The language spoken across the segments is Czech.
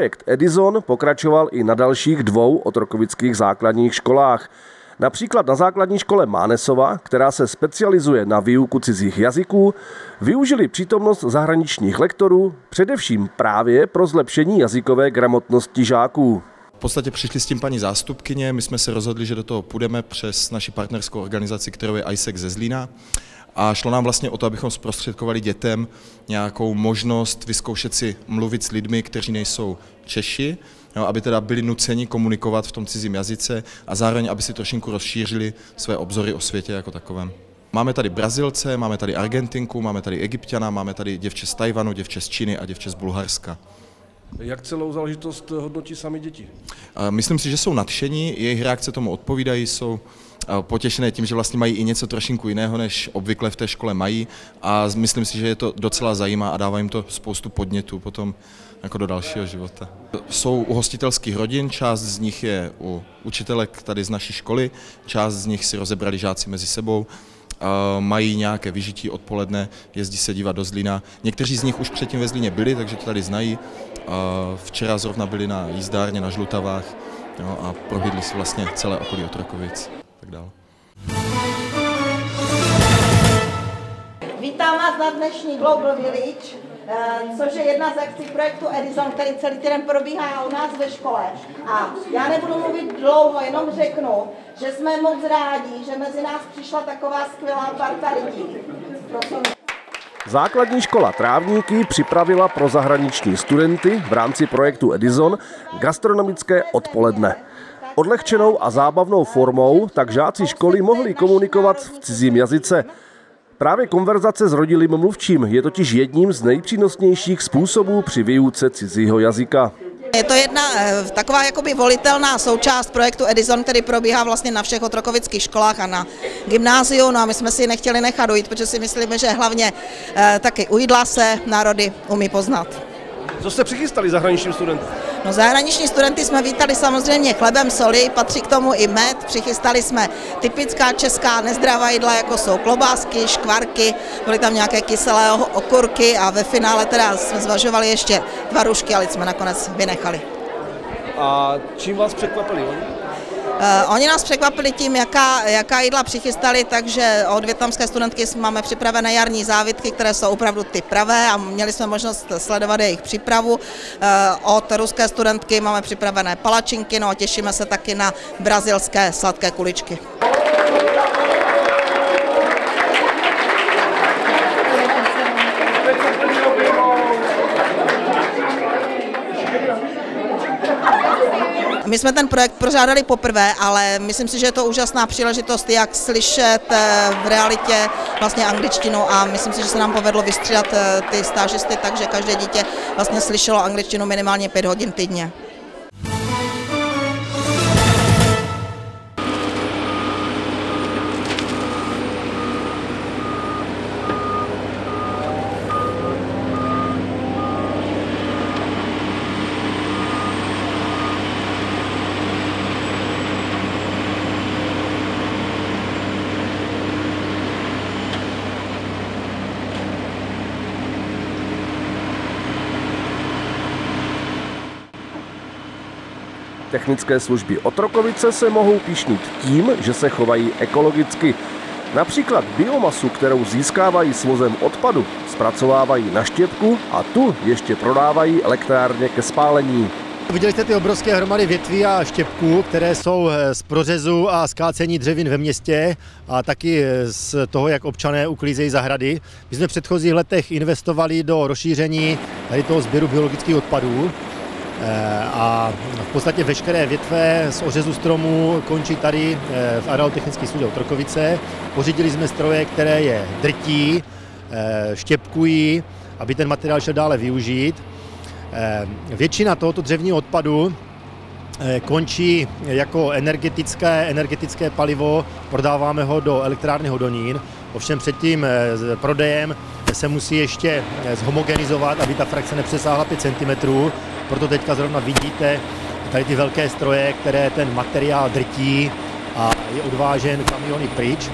Projekt Edison pokračoval i na dalších dvou otrokovických základních školách. Například na základní škole Mánesova, která se specializuje na výuku cizích jazyků, využili přítomnost zahraničních lektorů především právě pro zlepšení jazykové gramotnosti žáků. V podstatě přišli s tím paní zástupkyně, my jsme se rozhodli, že do toho půjdeme přes naši partnerskou organizaci, kterou je ISEC ze Zlína. A šlo nám vlastně o to, abychom zprostředkovali dětem nějakou možnost vyzkoušet si mluvit s lidmi, kteří nejsou Češi, jo, aby teda byli nuceni komunikovat v tom cizím jazyce a zároveň, aby si trošinku rozšířili své obzory o světě jako takovém. Máme tady Brazilce, máme tady Argentinku, máme tady Egyptiana, máme tady děvče z Tajvanu, děvče z Číny a děvče z Bulharska. Jak celou záležitost hodnotí sami děti? Myslím si, že jsou nadšení, jejich reakce tomu odpovídají, jsou potěšené tím, že vlastně mají i něco trošinku jiného, než obvykle v té škole mají a myslím si, že je to docela zajímá a dává jim to spoustu podnětů potom jako do dalšího života. Jsou u hostitelských rodin, část z nich je u učitelek tady z naší školy, část z nich si rozebrali žáci mezi sebou, mají nějaké vyžití odpoledne, jezdí se dívat do Zlína. Někteří z nich už předtím ve Zlíně byli, takže to tady znají. Včera zrovna byli na jízdárně na Žlutavách jo, a prohlídli si vlastně celé okolí Otrokovic tak dále. Vítám vás na dnešní Global Village, eh, což je jedna z akcí projektu Edison, který celý týden probíhá u nás ve škole. A já nebudu mluvit dlouho, jenom řeknu, že jsme moc rádi, že mezi nás přišla taková skvělá parta lidí. Prosím. Základní škola Trávníky připravila pro zahraniční studenty v rámci projektu Edison gastronomické odpoledne. Odlehčenou a zábavnou formou tak žáci školy mohli komunikovat v cizím jazyce. Právě konverzace s rodilým mluvčím je totiž jedním z nejpřínosnějších způsobů při výuce cizího jazyka. Je to jedna eh, taková jakoby volitelná součást projektu Edison, který probíhá vlastně na všech otrokovických školách a na gymnáziu. No a my jsme si nechtěli nechat ujít, protože si myslíme, že hlavně eh, taky u jídla se národy umí poznat. Co jste přichystali zahraničním studentům? No zahraniční studenty jsme vítali samozřejmě chlebem soli, patří k tomu i med, přichystali jsme typická česká nezdravá jídla, jako jsou klobásky, škvarky, byly tam nějaké kyselé okurky a ve finále teda jsme zvažovali ještě dva rušky, ale jsme nakonec vynechali. A čím vás překvapili oni? Uh, oni nás překvapili tím, jaká, jaká jídla přichystali, takže od větnamské studentky máme připravené jarní závitky, které jsou opravdu ty pravé a měli jsme možnost sledovat jejich přípravu. Uh, od ruské studentky máme připravené palačinky, no a těšíme se taky na brazilské sladké kuličky. My jsme ten projekt pořádali poprvé, ale myslím si, že je to úžasná příležitost, jak slyšet eh, v realitě vlastně angličtinu a myslím si, že se nám povedlo vystřídat eh, ty stážisty, takže každé dítě vlastně slyšelo angličtinu minimálně pět hodin týdně. Technické služby Otrokovice se mohou píšnit tím, že se chovají ekologicky. Například biomasu, kterou získávají s vozem odpadu, zpracovávají na štěpku a tu ještě prodávají elektrárně ke spálení. Viděli jste ty obrovské hromady větví a štěpků, které jsou eh, z prořezu a skácení dřevin ve městě a taky eh, z toho, jak občané uklízejí zahrady. My jsme v předchozích letech investovali do rozšíření tady toho sběru biologických odpadů a v podstatě veškeré větve z ořezu stromů končí tady eh, v areálu technické studie Otrokovice. Pořídili jsme stroje, které je drtí, eh, štěpkují, aby ten materiál šel dále využít. Většina tohoto dřevního odpadu končí jako energetické, energetické palivo, prodáváme ho do elektrárny Hodonín. Ovšem před tím prodejem se musí ještě zhomogenizovat, aby ta frakce nepřesáhla 5 cm proto teďka zrovna vidíte tady ty velké stroje, které ten materiál drtí a je odvážen kamiony pryč.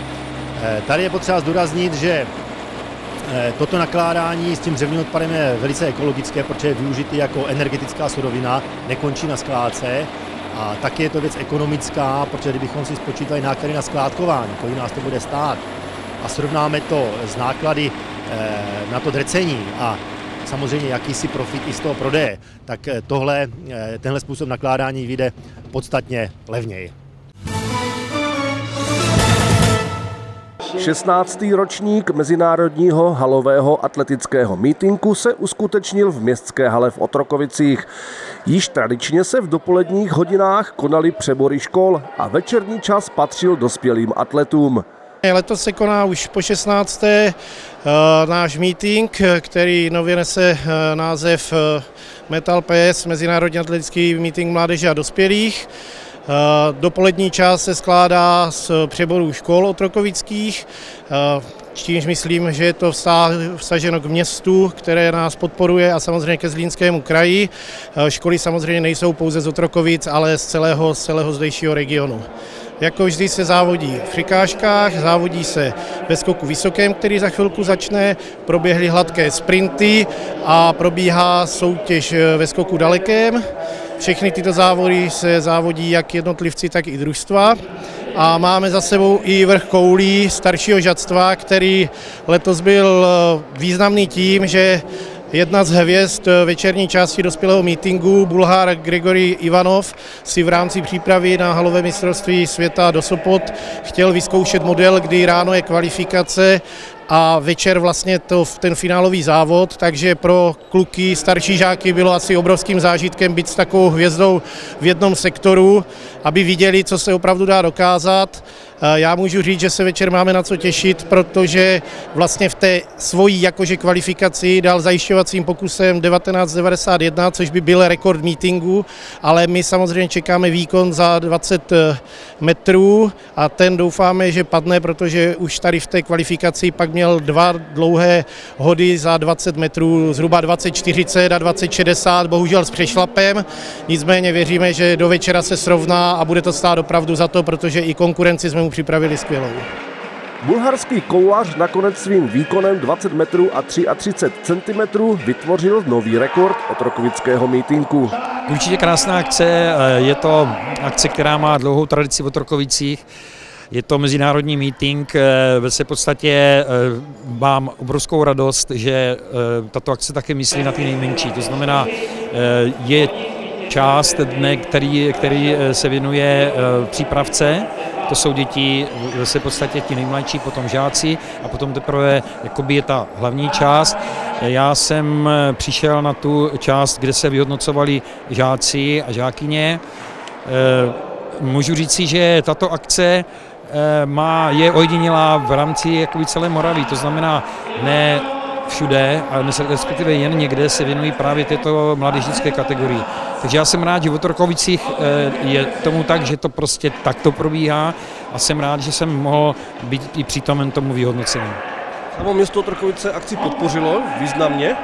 Eh, tady je potřeba zdůraznit, že Eh, toto nakládání s tím dřevním odpadem je velice ekologické, protože je využitý jako energetická surovina, nekončí na skládce a taky je to věc ekonomická, protože kdybychom si spočítali náklady na skládkování, kolik nás to bude stát, a srovnáme to s náklady eh, na to drecení a samozřejmě jakýsi profit i z toho prodeje, tak eh, tohle, tenhle způsob nakládání vyjde podstatně levněji. 16. ročník Mezinárodního halového atletického mítinku se uskutečnil v městské hale v Otrokovicích. Již tradičně se v dopoledních hodinách konaly přebory škol a večerní čas patřil dospělým atletům. Letos se koná už po 16. Eh, náš meeting, který nově nese eh, název eh, Metal PS, Mezinárodní atletický meeting mládeže a dospělých. Eh, dopolední část se skládá z přeborů škol otrokovických, eh, čímž myslím, že je to vstaženo k městu, které nás podporuje a samozřejmě ke Zlínskému kraji. Eh, školy samozřejmě nejsou pouze z Otrokovic, ale z celého, z celého zdejšího regionu. Jako vždy se závodí v přikážkách, závodí se ve skoku vysokém, který za chvilku začne, proběhly hladké sprinty a probíhá soutěž ve skoku dalekém. Všechny tyto závody se závodí jak jednotlivci, tak i družstva. A máme za sebou i vrch koulí staršího žadstva, který letos byl eh, významný tím, že Jedna z hvězd eh, večerní části dospělého mítingu, Bulhár Gregory Ivanov, si v rámci přípravy na halové mistrovství světa do Sopot chtěl vyzkoušet model, kdy ráno je kvalifikace a večer vlastně to, ten finálový závod, takže pro kluky, starší žáky bylo asi obrovským zážitkem být s takovou hvězdou v jednom sektoru, aby viděli, co se opravdu dá dokázat. Já můžu říct, že se večer máme na co těšit, protože vlastně v té svojí jakože kvalifikaci dal zajišťovacím pokusem 1991, což by byl rekord meetingu, ale my samozřejmě čekáme výkon za 20 eh, metrů a ten doufáme, že padne, protože už tady v té kvalifikaci pak měl dva dlouhé hody za 20 metrů, zhruba 2040 a 2060, bohužel s přešlapem. Nicméně věříme, že do večera se srovná a bude to stát opravdu za to, protože i konkurenci jsme mu připravili skvělou. Bulharský koulař nakonec svým výkonem 20 metrů a 33 cm vytvořil nový rekord otrokovického mítinku. Určitě krásná akce, je to akce, která má dlouhou tradici v Otrokovicích. Je to mezinárodní meeting, ve se podstatě eh, mám obrovskou radost, že eh, tato akce také myslí na ty nejmenší. To znamená, eh, je část dne, který, který se věnuje přípravce, to jsou děti, v podstatě ti nejmladší, potom žáci a potom teprve jakoby je ta hlavní část. Já jsem přišel na tu část, kde se vyhodnocovali žáci a žákyně. Eh, můžu říci, že tato akce eh, má, je ojedinělá v rámci jakoby celé Moravy, to znamená ne všude, a respektive jen někde se věnují právě této mládežnické kategorii. Takže já jsem rád, že v Otrokovicích eh, je tomu tak, že to prostě takto probíhá a jsem rád, že jsem mohl být i přítomen tomu vyhodnocení. Samo město Otrokovice akci podpořilo významně?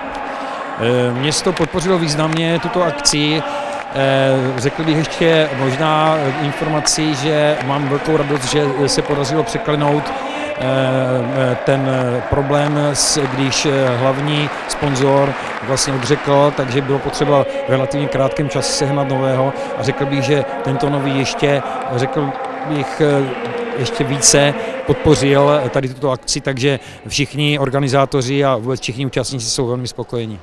Eh, město podpořilo významně tuto akci. Eh, řekl bych ještě možná informaci, že mám velkou radost, že se podařilo překlenout Eh, ten problém, když hlavní sponzor vlastně odřekl, takže bylo potřeba v relativně krátkém čase sehnat nového a řekl bych, že tento nový ještě, řekl bych, eh, ještě více podpořil tady tuto akci, takže všichni organizátoři a vůbec všichni účastníci jsou velmi spokojení.